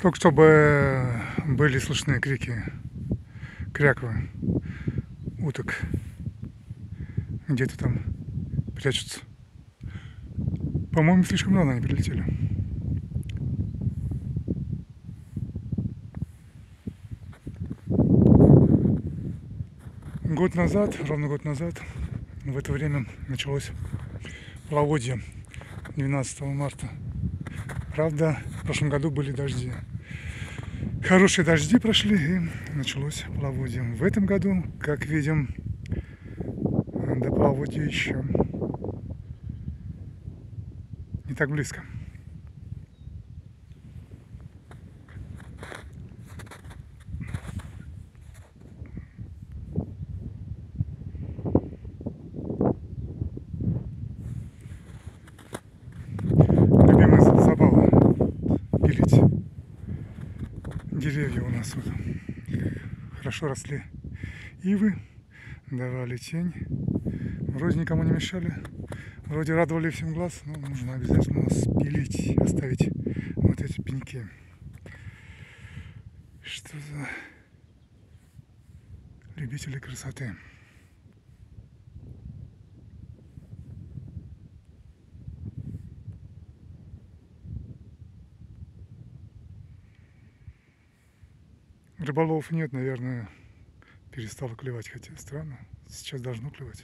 Только чтобы были слышны крики, кряквы уток. Где-то там прячутся. По-моему, слишком рано они прилетели. Год назад, ровно год назад, в это время началось половодье 12 марта. Правда, в прошлом году были дожди. Хорошие дожди прошли и началось половодье. В этом году, как видим, до половодья еще не так близко. Деревья у нас вот хорошо росли ивы, давали тень, вроде никому не мешали, вроде радовали всем глаз, но нужно обязательно спилить, оставить вот эти пеньки. Что за любители красоты? Рыболов нет, наверное, перестало клевать, хотя странно, сейчас должно клевать.